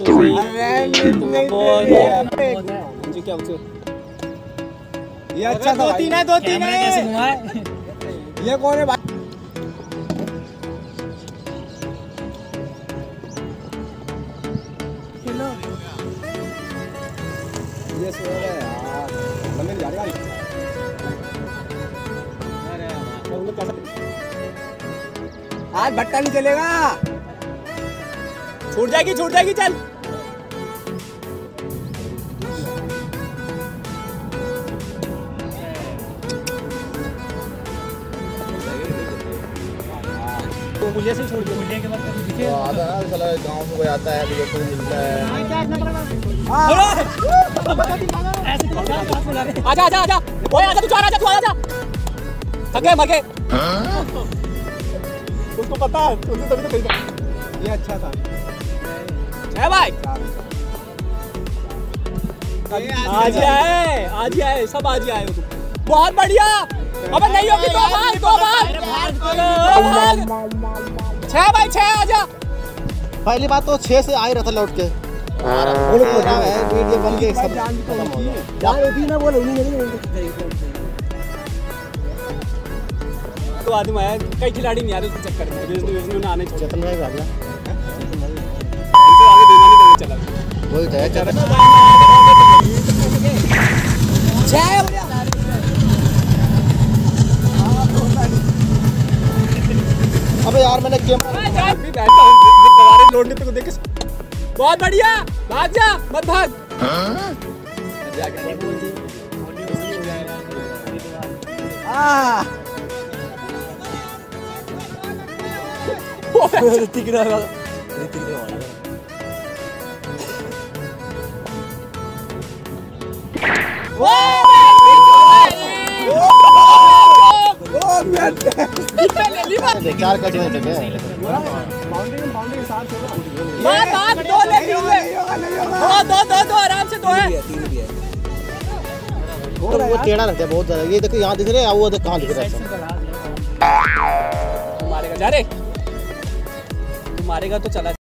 Three, two, जी ये अच्छा दो तीन है दो तीन कैसे है। घुमा ये कौन है भाई? ये सो रहा है यार। जा रही गाड़ी आज भट्टा नहीं चलेगा। छूट जाएगी छूट जाएगी चल। तो मुझे से छोड़ के बाद कभी दिखे आता है साला गाँव में कोई आता है तो कोई मिलता है। ऐसे तो क्या बात बोला रे आजा आजा आजा। ओए आजा तू आजा तू आजा। थक गए उसको पता है उसने तभी तो ये अच्छा था। है भाई। आज ही आए आज ही आए सब आज ही आए। हो तुम बहुत बढ़िया। अबे नहीं होगी दो भाग दो भाग छह भाई छह आजा पहली बात तो छह से आ ही रहा था लौट के। वीडियो बन के सब हो। गया तो आदमी आया कई खिलाड़ी नहीं आ रहे चक्कर में। ने आने छोड़े वही तो है चेतन अबे यार मैंने कैमरा हूँ लौटने को देख बहुत बढ़िया भाग जा मत भाग जा के कट थे दो ले दो दो दो दो आराम से दो है वो टेढ़ा रहता है बहुत ज़्यादा। ये देखो यहाँ दिख रहे हैं वो देखो कहाँ दिख रहा है। मारेगा। जा रे। तू मारेगा तो चला।